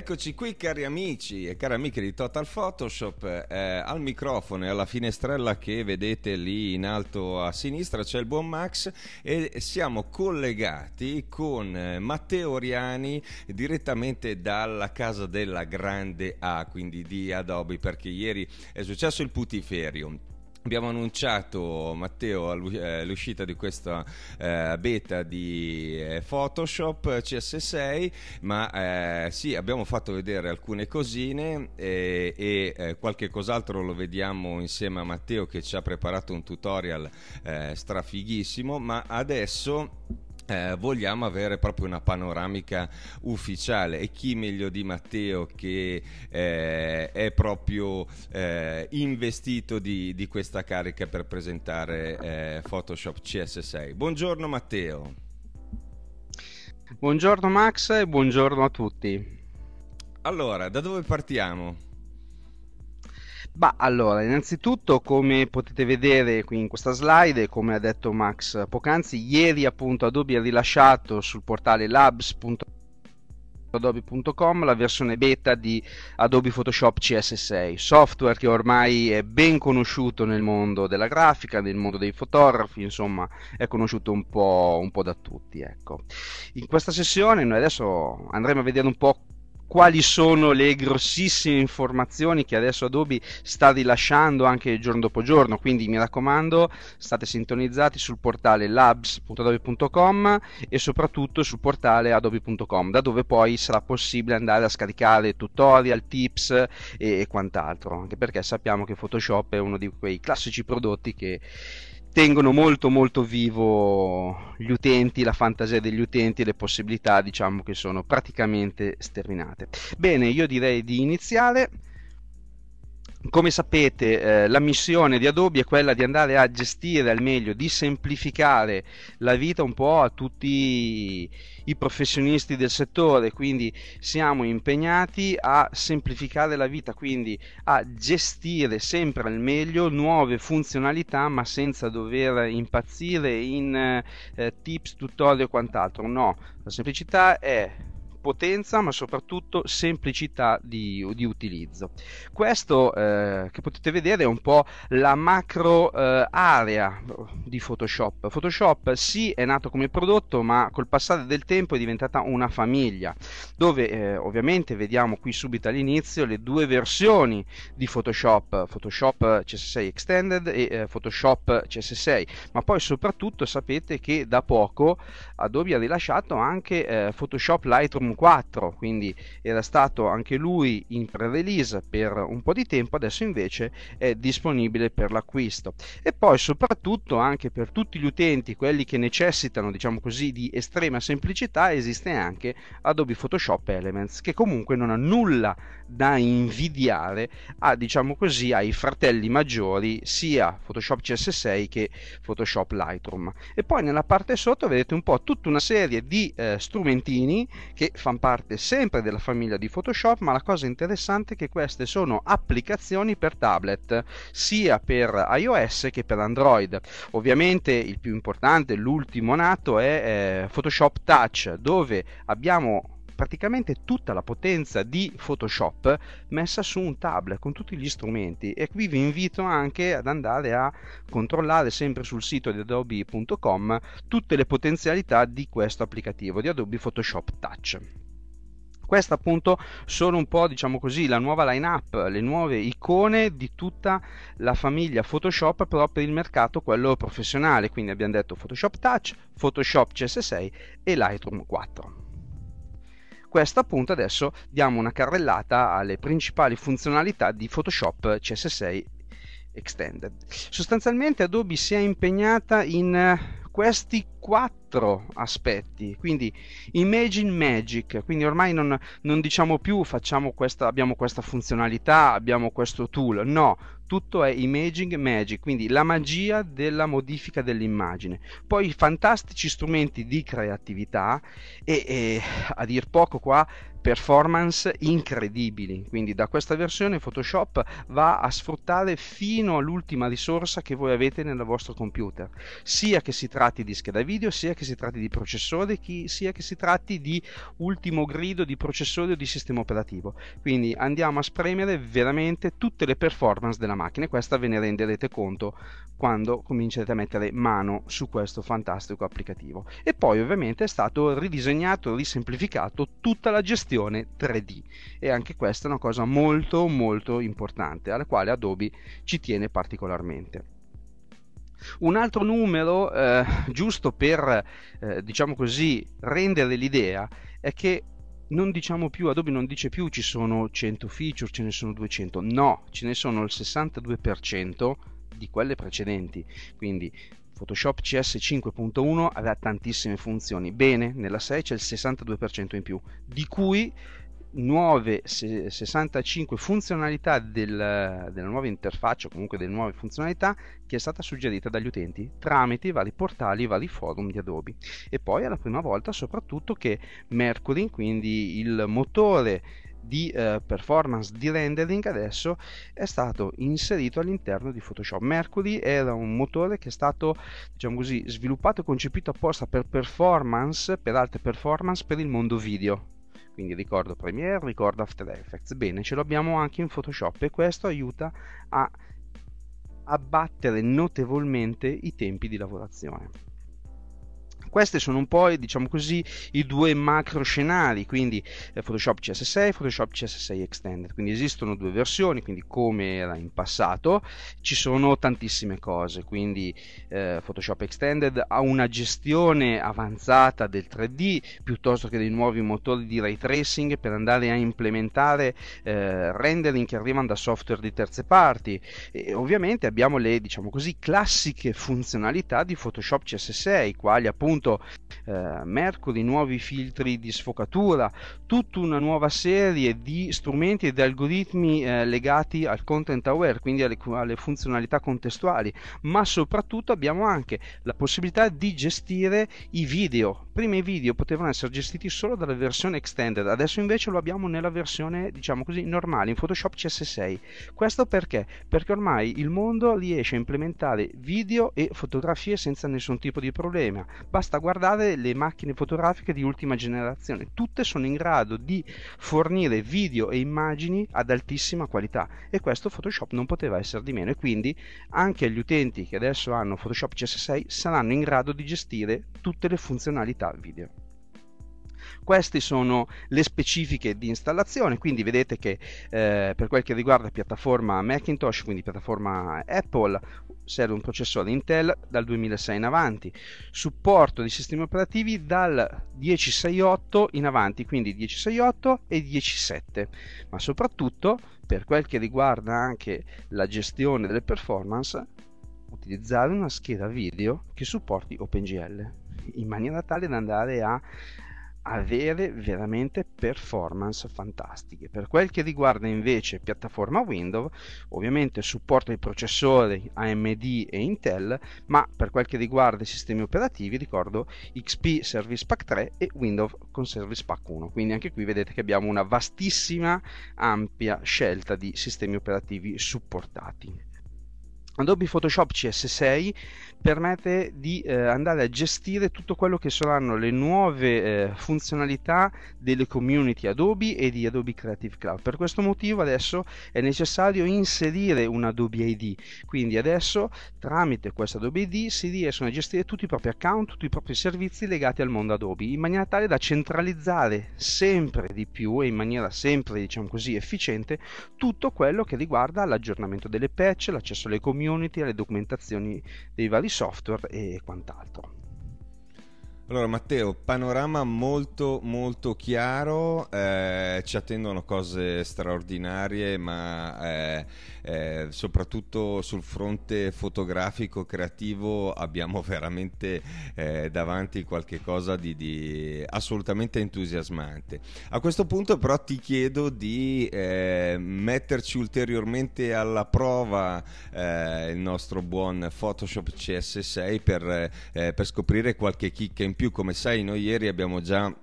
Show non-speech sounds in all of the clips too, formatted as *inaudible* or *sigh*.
Eccoci qui cari amici e cari amiche di Total Photoshop, eh, al microfono e alla finestrella che vedete lì in alto a sinistra c'è il buon Max e siamo collegati con eh, Matteo Oriani direttamente dalla casa della grande A, quindi di Adobe, perché ieri è successo il putiferio Abbiamo annunciato, Matteo, eh, l'uscita di questa eh, beta di eh, Photoshop CS6, ma sì, abbiamo fatto vedere alcune cosine e, qualche cos'altro lo vediamo insieme a Matteo che ci ha preparato un tutorial strafighissimo, ma adesso eh, vogliamo avere proprio una panoramica ufficiale e chi meglio di Matteo che eh, è proprio eh, investito di, di, questa carica per presentare eh, Photoshop CS6. Buongiorno Matteo. Buongiorno Max e buongiorno a tutti. Allora, da dove partiamo? Bah, allora, innanzitutto, come potete vedere qui in questa slide, come ha detto Max poc'anzi, ieri appunto Adobe ha rilasciato sul portale labs.adobe.com la versione beta di Adobe Photoshop CS6, software che ormai è ben conosciuto nel mondo della grafica, nel mondo dei fotografi, insomma è conosciuto un po', un po da tutti. Ecco. In questa sessione noi adesso andremo a vedere un po' quali sono le grossissime informazioni che adesso Adobe sta rilasciando anche giorno dopo giorno. Quindi mi raccomando, state sintonizzati sul portale labs.adobe.com e soprattutto sul portale adobe.com, da dove poi sarà possibile andare a scaricare tutorial, tips e, e quant'altro. Anche perché sappiamo che Photoshop è uno di quei classici prodotti che tengono molto molto vivo gli utenti, la fantasia degli utenti e le possibilità diciamo che sono praticamente sterminate. Bene, io direi di iniziare come sapete eh, la missione di Adobe è quella di andare a gestire al meglio, di semplificare la vita un po' a tutti i professionisti del settore, quindi siamo impegnati a semplificare la vita, quindi a gestire sempre al meglio nuove funzionalità ma senza dover impazzire in eh, tips, tutorial e quant'altro. No, la semplicità è potenza ma soprattutto semplicità di, di utilizzo. Questo eh, che potete vedere è un po' la macro eh, area di Photoshop. Photoshop sì è nato come prodotto ma col passare del tempo è diventata una famiglia dove eh, ovviamente vediamo qui subito all'inizio le due versioni di Photoshop, Photoshop CS6 Extended e eh, Photoshop CS6 ma poi soprattutto sapete che da poco Adobe ha rilasciato anche eh, Photoshop Lightroom 4, quindi era stato anche lui in pre-release per un po' di tempo, adesso invece è disponibile per l'acquisto. E poi soprattutto anche per tutti gli utenti, quelli che necessitano, diciamo così, di estrema semplicità, esiste anche Adobe Photoshop Elements, che comunque non ha nulla da invidiare a, diciamo così, ai fratelli maggiori, sia Photoshop CS6 che Photoshop Lightroom. E poi nella parte sotto vedete un po' tutta una serie di eh, strumentini che fanno parte sempre della famiglia di Photoshop, ma la cosa interessante è che queste sono applicazioni per tablet, sia per iOS che per Android. Ovviamente il più importante, l'ultimo nato è eh, Photoshop Touch, dove abbiamo praticamente tutta la potenza di Photoshop messa su un tablet con tutti gli strumenti. E qui vi invito anche ad andare a controllare sempre sul sito di adobe.com tutte le potenzialità di questo applicativo di Adobe Photoshop Touch. Questa appunto sono un po' diciamo così la nuova line up le nuove icone di tutta la famiglia Photoshop però per il mercato quello professionale. Quindi abbiamo detto Photoshop Touch Photoshop CS6 e Lightroom 4 questo appunto adesso diamo una carrellata alle principali funzionalità di Photoshop CS6 Extended. Sostanzialmente Adobe si è impegnata in eh, questi quattro aspetti. Quindi imagine magic. Quindi ormai non, non diciamo più facciamo questa, abbiamo questa funzionalità abbiamo questo tool. No tutto è imaging magic. Quindi la magia della modifica dell'immagine. Poi fantastici strumenti di creatività e, e a dir poco qua performance incredibili. Quindi da questa versione Photoshop va a sfruttare fino all'ultima risorsa che voi avete nel vostro computer. Sia che si tratti di scheda video, sia che si tratti di processore, sia che si tratti di ultimo grido di processore o di sistema operativo. Quindi andiamo a spremere veramente tutte le performance della macchina e questa ve ne renderete conto quando comincerete a mettere mano su questo fantastico applicativo. E poi ovviamente è stato ridisegnato, risemplificato tutta la gestione 3D e anche questa è una cosa molto molto importante alla quale Adobe ci tiene particolarmente. Un altro numero, eh, giusto per eh, diciamo così, rendere l'idea, è che non diciamo più, Adobe non dice più ci sono 100 feature, ce ne sono 200, no, ce ne sono il 62% di quelle precedenti. Quindi Photoshop CS 5.1 aveva tantissime funzioni, bene, nella 6 c'è il 62% in più, di cui nuove 65 funzionalità del, della nuova interfaccia o comunque delle nuove funzionalità che è stata suggerita dagli utenti tramite i vari portali, i vari forum di Adobe e poi è la prima volta soprattutto che Mercury quindi il motore di eh, performance di rendering adesso è stato inserito all'interno di Photoshop. Mercury era un motore che è stato diciamo così, sviluppato e concepito apposta per performance, per alte performance per il mondo video. Quindi ricordo Premiere, ricordo After Effects. Bene, ce l'abbiamo anche in Photoshop e questo aiuta a abbattere notevolmente i tempi di lavorazione. Questi sono un po' diciamo così, i due macro scenari, quindi eh, Photoshop CS6 e Photoshop CS6 Extended. Quindi esistono due versioni, quindi come era in passato, ci sono tantissime cose, quindi eh, Photoshop Extended ha una gestione avanzata del 3D piuttosto che dei nuovi motori di ray tracing per andare a implementare eh, rendering che arrivano da software di terze parti e ovviamente abbiamo le diciamo così classiche funzionalità di Photoshop CS6 quali appunto appunto eh, Mercury, nuovi filtri di sfocatura, tutta una nuova serie di strumenti ed algoritmi eh, legati al content aware, quindi alle, alle funzionalità contestuali, ma soprattutto abbiamo anche la possibilità di gestire i video. Prima i video potevano essere gestiti solo dalla versione extended, adesso invece lo abbiamo nella versione, diciamo così, normale in Photoshop CS6. Questo perché? Perché ormai il mondo riesce a implementare video e fotografie senza nessun tipo di problema. Basta basta guardare le macchine fotografiche di ultima generazione, tutte sono in grado di fornire video e immagini ad altissima qualità. E questo Photoshop non poteva essere di meno. E quindi anche gli utenti che adesso hanno Photoshop CS6 saranno in grado di gestire tutte le funzionalità video. Queste sono le specifiche di installazione, quindi vedete che eh, per quel che riguarda piattaforma Macintosh, quindi piattaforma Apple, serve un processore Intel dal 2006 in avanti, supporto di sistemi operativi dal 10.6.8 in avanti, quindi 10.6.8 e 10.7, ma soprattutto per quel che riguarda anche la gestione delle performance, utilizzare una scheda video che supporti OpenGL in maniera tale da andare a avere veramente performance fantastiche. Per quel che riguarda invece piattaforma Windows, ovviamente supporta i processori AMD e Intel, ma per quel che riguarda i sistemi operativi ricordo XP Service Pack 3 e Windows con Service Pack 1. Quindi anche qui vedete che abbiamo una vastissima, ampia scelta di sistemi operativi supportati. Adobe Photoshop CS6 permette di eh, andare a gestire tutto quello che saranno le nuove eh, funzionalità delle community Adobe e di Adobe Creative Cloud. Per questo motivo adesso è necessario inserire un Adobe ID, quindi adesso tramite questo Adobe ID si riescono a gestire tutti i propri account, tutti i propri servizi legati al mondo Adobe, in maniera tale da centralizzare sempre di più e in maniera sempre diciamo così efficiente tutto quello che riguarda l'aggiornamento delle patch, l'accesso alle community community, alle documentazioni dei vari software e quant'altro. Allora Matteo, panorama molto molto chiaro, eh, ci attendono cose straordinarie ma eh, eh, soprattutto sul fronte fotografico creativo abbiamo *laughs* veramente eh, davanti qualche cosa di, di, assolutamente entusiasmante. A questo punto però ti chiedo di eh, metterci ulteriormente alla prova eh, il nostro buon Photoshop CS6 per, per scoprire qualche chicca in più, come sai noi ieri abbiamo già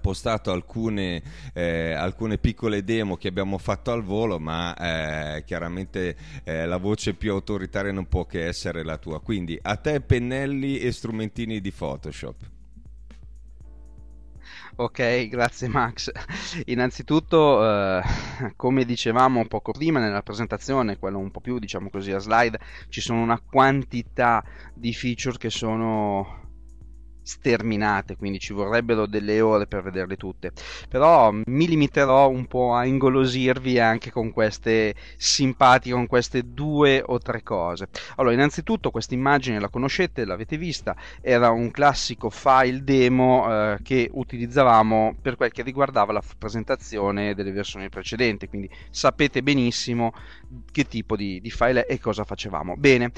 postato alcune, eh, alcune, piccole demo che abbiamo fatto al volo, ma eh, chiaramente eh, la voce più autoritaria non può che essere la tua. Quindi a te pennelli e strumentini di Photoshop. Ok, grazie Max. *laughs* Innanzitutto, eh, come dicevamo poco prima nella presentazione, quello un po' più diciamo così a slide, ci sono una quantità di feature che sono sterminate, quindi ci vorrebbero delle ore per vederle tutte. Però mi limiterò un po' a ingolosirvi anche con queste simpatiche, con queste due o tre cose. Allora, innanzitutto questa immagine la conoscete, l'avete vista, era un classico file demo eh, che utilizzavamo per quel che riguardava la presentazione delle versioni precedenti, quindi sapete benissimo che tipo di, di file è e cosa facevamo. Bene,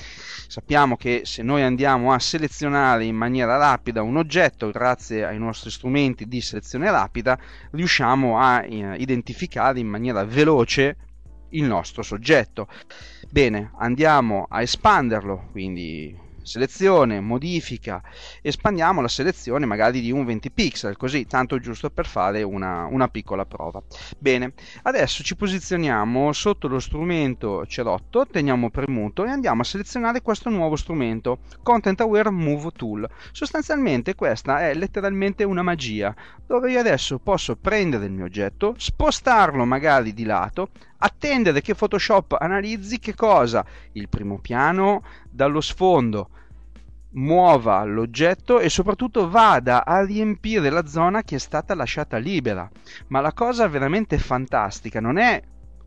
sappiamo che se noi andiamo a selezionare in maniera rapida un oggetto, grazie ai nostri strumenti di selezione rapida, riusciamo a eh, identificare in maniera veloce il nostro soggetto. Bene, andiamo a espanderlo, quindi selezione, modifica, espandiamo la selezione magari di un 20 pixel, così tanto giusto per fare una, una piccola prova. Bene, adesso ci posizioniamo sotto lo strumento cerotto, teniamo premuto e andiamo a selezionare questo nuovo strumento, Content Aware Move Tool. Sostanzialmente questa è letteralmente una magia, dove io adesso posso prendere il mio oggetto, spostarlo magari di lato, attendere che Photoshop analizzi che cosa? Il primo piano dallo sfondo, muova l'oggetto e soprattutto vada a riempire la zona che è stata lasciata libera. Ma la cosa veramente fantastica non è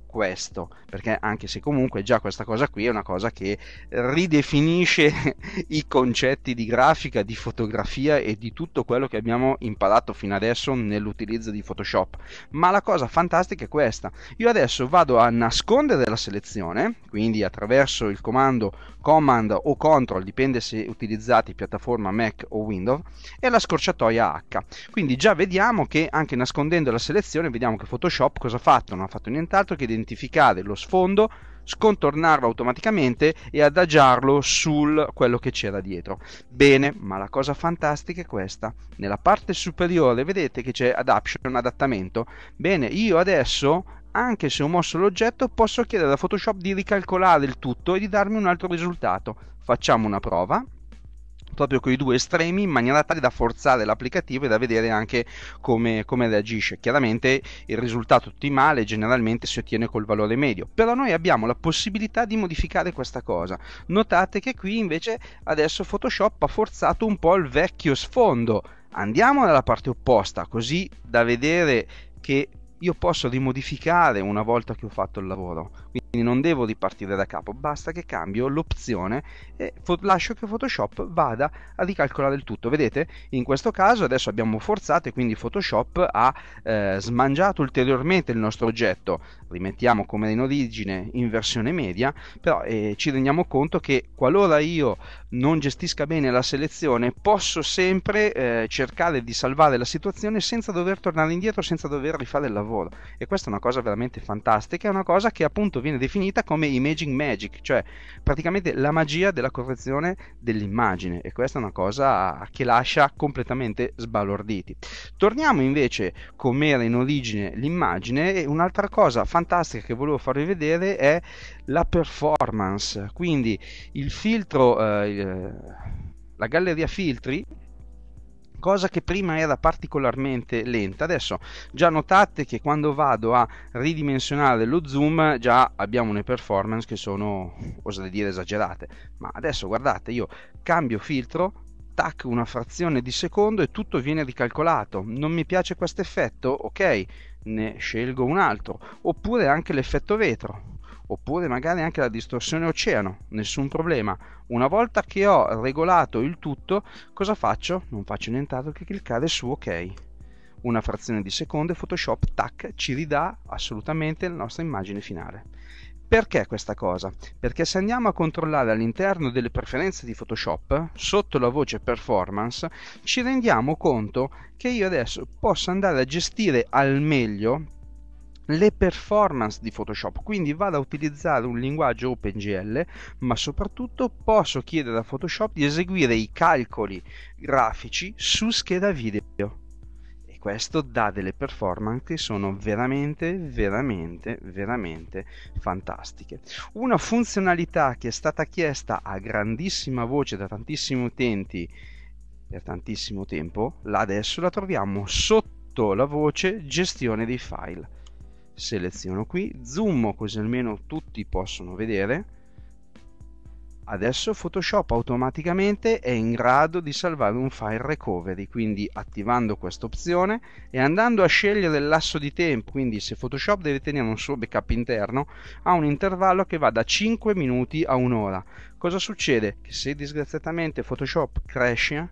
questo, perché anche se comunque già questa cosa qui è una cosa che ridefinisce *laughs* i concetti di grafica, di fotografia e di tutto quello che abbiamo imparato fino adesso nell'utilizzo di Photoshop. Ma la cosa fantastica è questa. Io adesso vado a nascondere la selezione, quindi attraverso il comando Command o Control, dipende se utilizzate piattaforma Mac o Windows, e la scorciatoia H. Quindi già vediamo che anche nascondendo la selezione, vediamo che Photoshop cosa ha fatto? Non ha fatto nient'altro che identificare lo sfondo, scontornarlo automaticamente e adagiarlo sul quello che c'era dietro. Bene, ma la cosa fantastica è questa. Nella parte superiore vedete che c'è adaption, adattamento. Bene, io adesso anche se ho mosso l'oggetto posso chiedere a Photoshop di ricalcolare il tutto e di darmi un altro risultato. Facciamo una prova proprio con i due estremi in maniera tale da forzare l'applicativo e da vedere anche come, come reagisce. Chiaramente il risultato ottimale generalmente si ottiene col valore medio, però noi abbiamo la possibilità di modificare questa cosa. Notate che qui invece adesso Photoshop ha forzato un po' il vecchio sfondo. Andiamo nella parte opposta, così da vedere che io posso rimodificare una volta che ho fatto il lavoro quindi non devo ripartire da capo basta che cambio l'opzione e lascio che Photoshop vada a ricalcolare il tutto. Vedete? In questo caso adesso abbiamo forzato e quindi Photoshop ha eh, smangiato ulteriormente il nostro oggetto. Rimettiamo come in origine in versione media però eh, ci rendiamo conto che qualora io non gestisca bene la selezione posso sempre eh, cercare di salvare la situazione senza dover tornare indietro senza dover rifare il lavoro e questa è una cosa veramente fantastica è una cosa che appunto viene definita come imaging magic, cioè praticamente la magia della correzione dell'immagine e questa è una cosa che lascia completamente sbalorditi. Torniamo invece come era in origine l'immagine e un'altra cosa fantastica che volevo farvi vedere è la performance, quindi il filtro, eh, la galleria filtri cosa che prima era particolarmente lenta. Adesso già notate che quando vado a ridimensionare lo zoom già abbiamo une performance che sono, oserei dire, esagerate. Ma adesso guardate, io cambio filtro, tac, una frazione di secondo e tutto viene ricalcolato. Non mi piace questo effetto? Ok, ne scelgo un altro. Oppure anche l'effetto vetro oppure magari anche la distorsione oceano, nessun problema. Una volta che ho regolato il tutto, cosa faccio? Non faccio nient'altro che cliccare su OK. Una frazione di secondo e Photoshop tac ci ridà assolutamente la nostra immagine finale. Perché questa cosa? Perché se andiamo a controllare all'interno delle preferenze di Photoshop, sotto la voce performance, ci rendiamo conto che io adesso posso andare a gestire al meglio le performance di Photoshop, quindi vado a utilizzare un linguaggio OpenGL, ma soprattutto posso chiedere a Photoshop di eseguire i calcoli grafici su scheda video questo dà delle performance che sono veramente, veramente, veramente fantastiche. Una funzionalità che è stata chiesta a grandissima voce da tantissimi utenti per tantissimo tempo, adesso la troviamo sotto la voce gestione dei file. Seleziono qui, zoom così almeno tutti possono vedere Adesso Photoshop automaticamente è in grado di salvare un file recovery, quindi attivando questa opzione e andando a scegliere l'asso di tempo, quindi se Photoshop deve tenere un suo backup interno, ha un intervallo che va da 5 minuti a un'ora. Cosa succede? Che se disgraziatamente Photoshop crash,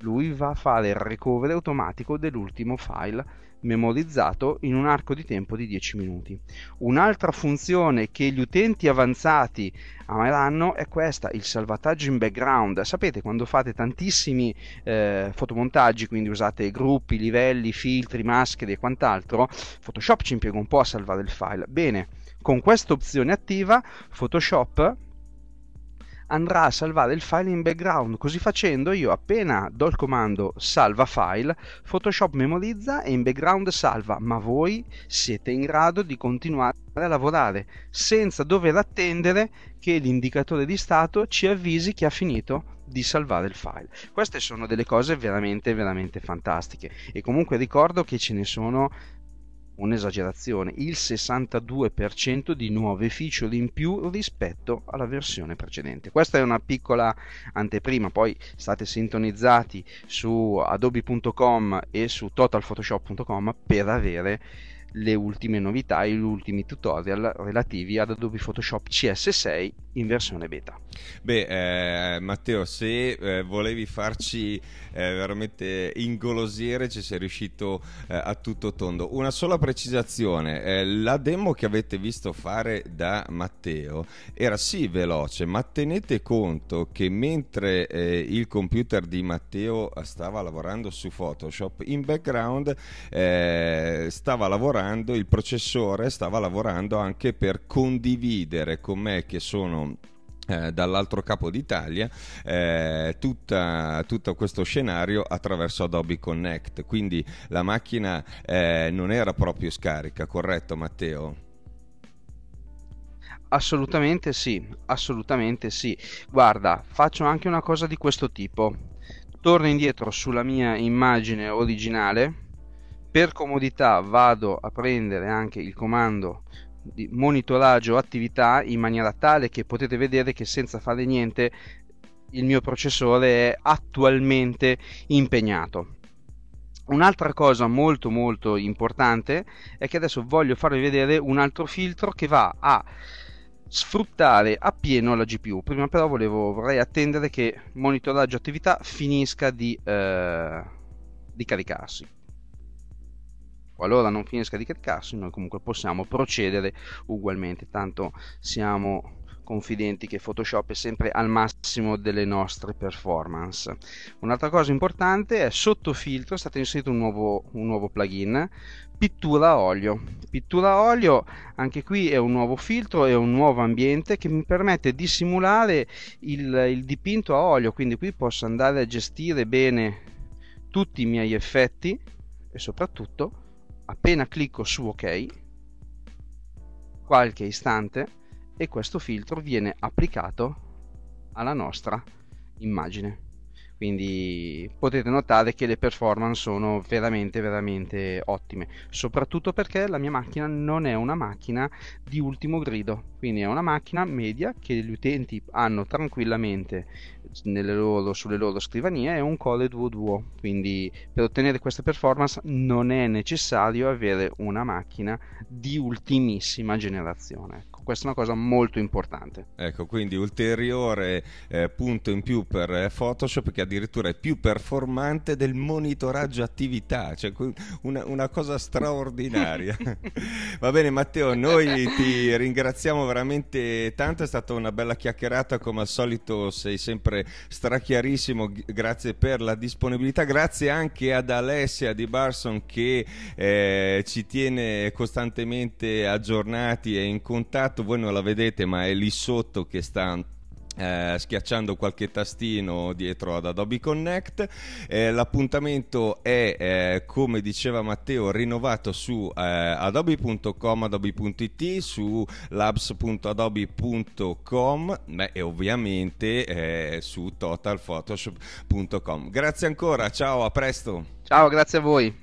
lui va a fare il recovery automatico dell'ultimo file memorizzato in un arco di tempo di 10 minuti. Un'altra funzione che gli utenti avanzati ameranno è questa, il salvataggio in background. Sapete, quando fate tantissimi eh, fotomontaggi, quindi usate gruppi, livelli, filtri, maschere e quant'altro, Photoshop ci impiega un po' a salvare il file. Bene, con questa opzione attiva, Photoshop andrà a salvare il file in background. Così facendo io appena do il comando salva file, Photoshop memorizza e in background salva, ma voi siete in grado di continuare a lavorare senza dover attendere che l'indicatore di stato ci avvisi che ha finito di salvare il file. Queste sono delle cose veramente veramente fantastiche e comunque ricordo che ce ne sono un'esagerazione, il 62% di nuove feature in più rispetto alla versione precedente. Questa è una piccola anteprima, poi state sintonizzati su adobe.com e su totalphotoshop.com per avere le ultime novità e gli ultimi tutorial relativi ad Adobe Photoshop CS6 in versione beta. Beh, eh, Matteo, se eh, volevi farci eh, veramente ingolosire, ci sei riuscito eh, a tutto tondo. Una sola precisazione: eh, la demo che avete visto fare da Matteo era sì veloce, ma tenete conto che mentre eh, il computer di Matteo stava lavorando su Photoshop, in background stava lavorando il processore, stava lavorando anche per condividere con me che sono eh, dall'altro capo d'Italia eh, tutta, tutto questo scenario attraverso Adobe Connect quindi la macchina eh, non era proprio scarica corretto Matteo? Assolutamente sì, assolutamente sì. Guarda, faccio anche una cosa di questo tipo. Torno indietro sulla mia immagine originale. Per comodità vado a prendere anche il comando di monitoraggio attività in maniera tale che potete vedere che senza fare niente il mio processore è attualmente impegnato. Un'altra cosa molto molto importante è che adesso voglio farvi vedere un altro filtro che va a sfruttare appieno la GPU. Prima però volevo, vorrei attendere che monitoraggio attività finisca di, eh, di caricarsi qualora non finisca di caricarsi noi comunque possiamo procedere ugualmente tanto siamo confidenti che Photoshop è sempre al massimo delle nostre performance. Un'altra cosa importante è sotto filtro è stato inserito un nuovo, un nuovo plugin pittura a olio. Pittura olio anche qui è un nuovo filtro è un nuovo ambiente che mi permette di simulare il, il dipinto a olio, quindi qui posso andare a gestire bene tutti i miei effetti e soprattutto appena clicco su ok qualche istante e questo filtro viene applicato alla nostra immagine quindi potete notare che le performance sono veramente veramente ottime soprattutto perché la mia macchina non è una macchina di ultimo grido quindi è una macchina media che gli utenti hanno tranquillamente loro, sulle loro scrivanie è un Core Duo Duo quindi per ottenere questa performance non è necessario avere una macchina di ultimissima generazione questa è una cosa molto importante. Ecco, quindi ulteriore eh, punto in più per eh, Photoshop che addirittura è più performante del monitoraggio attività, cioè una, una cosa straordinaria. *laughs* Va bene Matteo, noi ti ringraziamo veramente tanto, è stata una bella chiacchierata, come al solito sei sempre strachiarissimo, grazie per la disponibilità, grazie anche ad Alessia di Barson che eh, ci tiene costantemente aggiornati e in contatto, voi non la vedete ma è lì sotto che sta eh, schiacciando qualche tastino dietro ad Adobe Connect. Eh, l'appuntamento è, eh, come diceva Matteo, rinnovato su eh, adobe.com, adobe.it, su labs.adobe.com beh, e ovviamente eh, su totalphotoshop.com. Grazie ancora, ciao, a presto. Ciao, grazie a voi.